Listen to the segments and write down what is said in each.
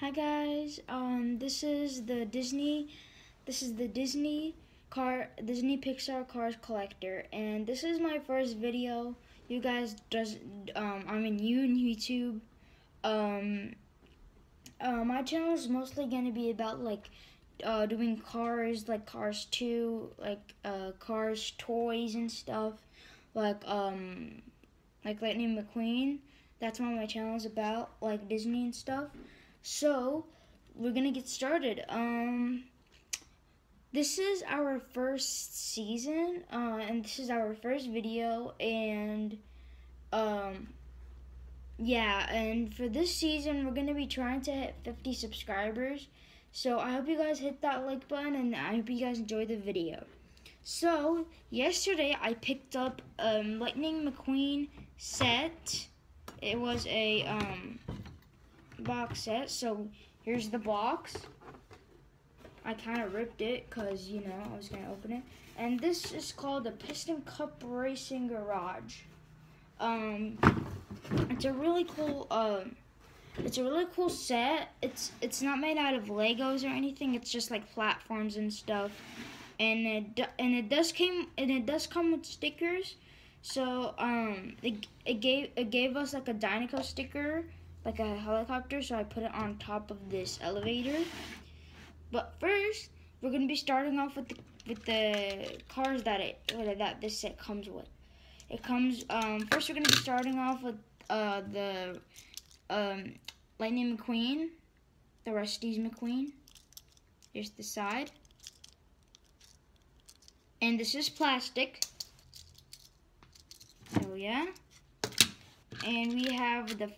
Hi guys, um, this is the Disney, this is the Disney car, Disney Pixar Cars Collector, and this is my first video. You guys does, um, I'm in you in YouTube. Um, uh, my channel is mostly gonna be about like, uh, doing cars, like Cars 2, like, uh, Cars toys and stuff, like, um, like Lightning McQueen. That's what my channel is about, like Disney and stuff. So, we're gonna get started. Um, this is our first season, uh, and this is our first video, and, um, yeah, and for this season, we're gonna be trying to hit 50 subscribers. So, I hope you guys hit that like button, and I hope you guys enjoy the video. So, yesterday I picked up um, Lightning McQueen set. It was a, um, box set. So here's the box. I kind of ripped it because, you know, I was going to open it. And this is called the Piston Cup Racing Garage. Um, it's a really cool, um, it's a really cool set. It's it's not made out of Legos or anything. It's just like platforms and stuff. And it and it does came and it does come with stickers. So um, it, it gave it gave us like a Dinoco sticker like a helicopter, so I put it on top of this elevator. But first, we're gonna be starting off with the with the cars that it that this set comes with. It comes um, first. We're gonna be starting off with uh, the um, Lightning McQueen, the Rust-eze McQueen. Here's the side, and this is plastic. So yeah, and we have the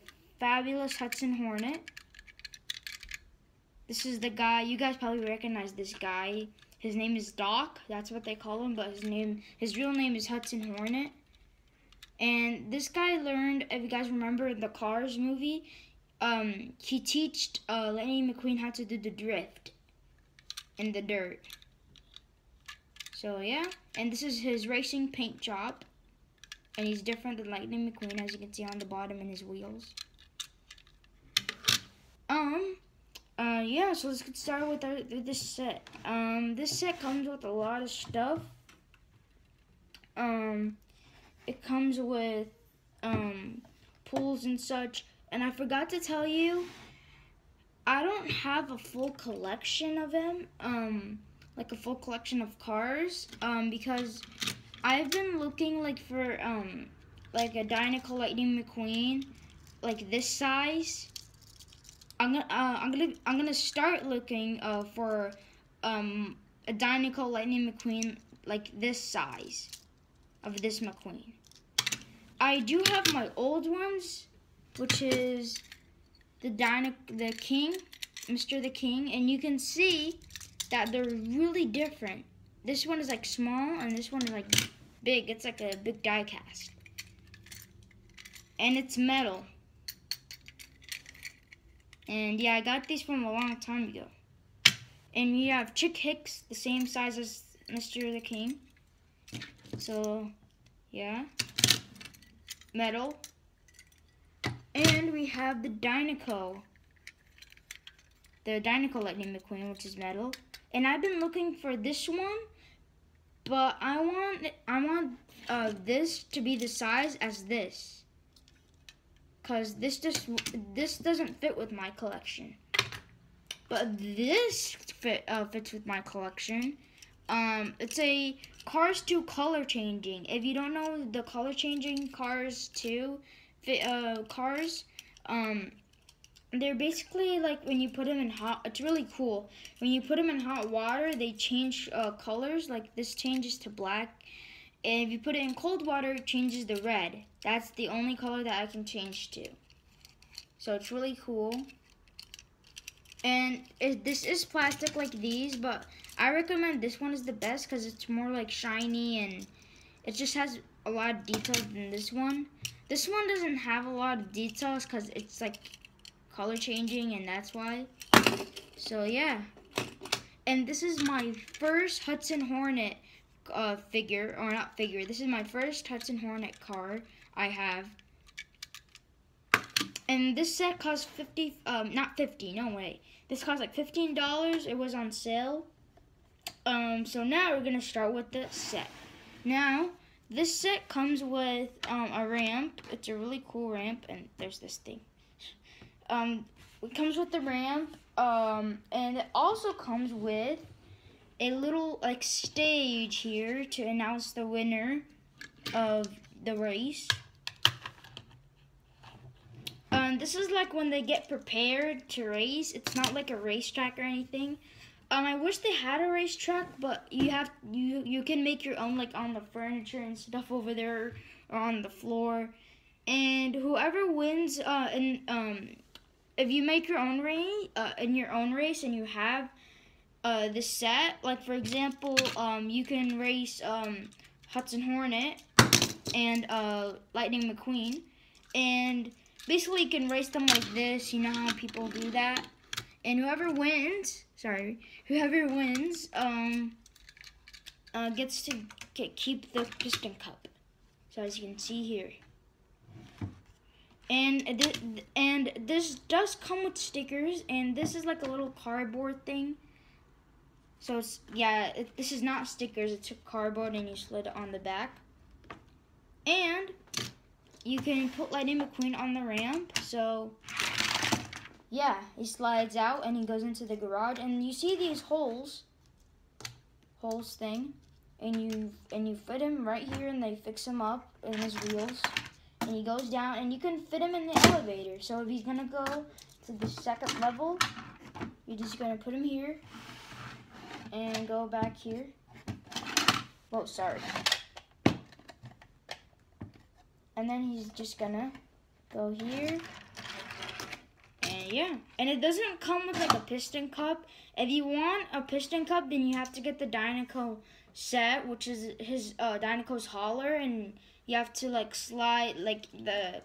fabulous Hudson Hornet. This is the guy, you guys probably recognize this guy. His name is Doc, that's what they call him, but his name, his real name is Hudson Hornet. And this guy learned, if you guys remember the Cars movie, um, he taught uh, Lightning McQueen how to do the drift in the dirt. So yeah, and this is his racing paint job. And he's different than Lightning McQueen, as you can see on the bottom in his wheels. Um, uh, yeah, so let's get started with, our, this set. Um, this set comes with a lot of stuff. Um, it comes with, um, pools and such. And I forgot to tell you, I don't have a full collection of them, um, like a full collection of cars, um, because I've been looking, like, for, um, like a Dinoco Lightning McQueen, like this size, I'm gonna uh, I'm gonna I'm gonna start looking uh, for um, a Dinoco Lightning McQueen like this size of this McQueen. I do have my old ones, which is the Dino the King, Mr. the King, and you can see that they're really different. This one is like small, and this one is like big. It's like a big die cast, and it's metal. And yeah, I got these from a long time ago. And we have Chick Hicks, the same size as Mr. the King. So, yeah. Metal. And we have the Dinoco. The Dinoco Lightning McQueen, which is metal. And I've been looking for this one, but I want I want uh, this to be the size as this because this just this doesn't fit with my collection. But this fit uh, fits with my collection. Um, it's a Cars 2 color changing. If you don't know the color changing Cars 2 fit, uh, cars, um, they're basically like when you put them in hot. It's really cool. When you put them in hot water, they change uh, colors. Like this changes to black and if you put it in cold water, it changes the red. That's the only color that I can change to. So it's really cool. And it, this is plastic like these, but I recommend this one is the best because it's more like shiny and it just has a lot of details than this one. This one doesn't have a lot of details because it's like color changing and that's why. So yeah. And this is my first Hudson Hornet uh, figure, or not figure, this is my first Hudson Hornet car I have. And this set cost 50, um, not 50, no way. This cost like $15. It was on sale. Um, so now we're to start with the set. Now, this set comes with um, a ramp. It's a really cool ramp. And there's this thing. Um, it comes with the ramp. Um, and it also comes with a little like stage here to announce the winner of the race. Um, this is like when they get prepared to race. It's not like a racetrack or anything. Um, I wish they had a racetrack, but you have you you can make your own like on the furniture and stuff over there or on the floor. And whoever wins, uh, and um, if you make your own race, uh, in your own race, and you have uh the set, like for example, um, you can race um Hudson Hornet and uh Lightning McQueen, and basically you can race them like this. You know how people do that. And whoever wins, sorry, whoever wins, um, uh, gets to get, keep the piston cup. So as you can see here. And th and this does come with stickers, and this is like a little cardboard thing. So it's yeah, it, this is not stickers. It's a cardboard, and you slid it on the back. And you can put Lightning McQueen on the ramp. So, yeah, he slides out and he goes into the garage. And you see these holes, holes thing, and you and you fit him right here, and they fix him up in his wheels. And he goes down, and you can fit him in the elevator. So if he's gonna go to the second level, you're just gonna put him here and go back here. Oh, sorry. And then he's just gonna go here. And yeah. And it doesn't come with like a piston cup. If you want a piston cup then you have to get the Dinoco set which is his uh Dinoco's hauler and you have to like slide like the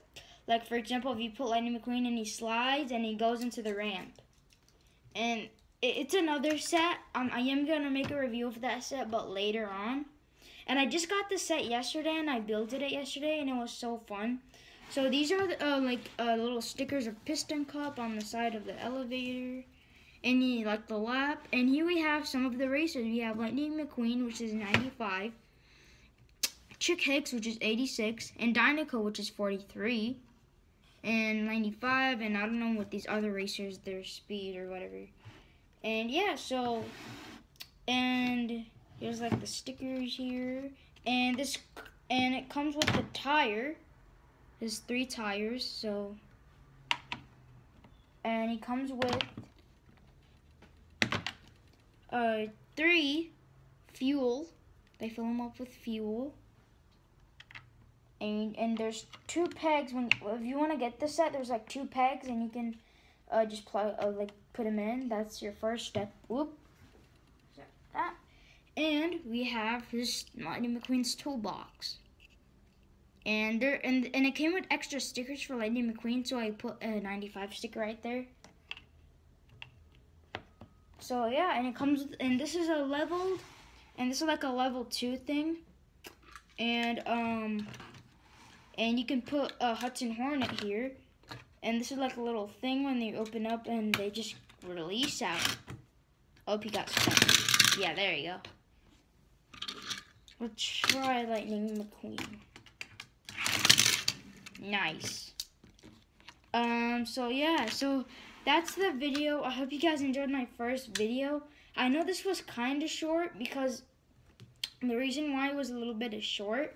like for example if you put Lightning McQueen and he slides and he goes into the ramp. And it's another set um, I am gonna make a review of that set but later on and I just got the set yesterday and I built it yesterday and it was so fun. So these are the, uh, like uh, little stickers of piston cup on the side of the elevator. And you like the lap. And here we have some of the racers. We have Lightning McQueen, which is 95. Chick Hicks, which is 86. And Dinoco, which is 43. And 95. And I don't know what these other racers, their speed or whatever. And yeah, so... And Here's like the stickers here. And this and it comes with the tire. There's three tires, so and he comes with uh three fuel. They fill them up with fuel. And and there's two pegs when if you want to get the set, there's like two pegs and you can uh, just plug uh, like put them in. That's your first step. Whoop. That. And we have this Lightning McQueen's toolbox. And there and and it came with extra stickers for Lightning McQueen, so I put a 95 sticker right there. So yeah, and it comes with, and this is a leveled, and this is like a level two thing, and um, and you can put a Hudson Hornet here, and this is like a little thing when they open up and they just release out. Oh, he got stuck. Yeah, there you go. Let's try Lightning McQueen. Nice. Um, so yeah, so that's the video. I hope you guys enjoyed my first video. I know this was kind of short because the reason why it was a little bit of short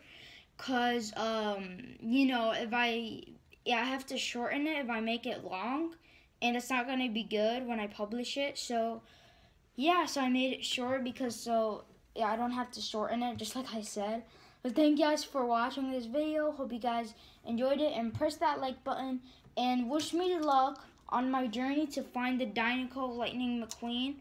because um you know if i yeah i have to shorten it if i make it long and it's not going to be good when i publish it so yeah so i made it short because so yeah, I don't have to shorten it, just like I said. But thank you guys for watching this video. Hope you guys enjoyed it and press that like button and wish me luck on my journey to find the Dinoco Lightning McQueen,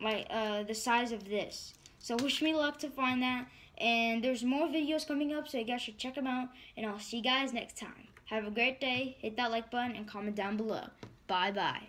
like uh, the size of this. So wish me luck to find that. And there's more videos coming up, so you guys should check them out. And I'll see you guys next time. Have a great day. Hit that like button and comment down below. Bye-bye.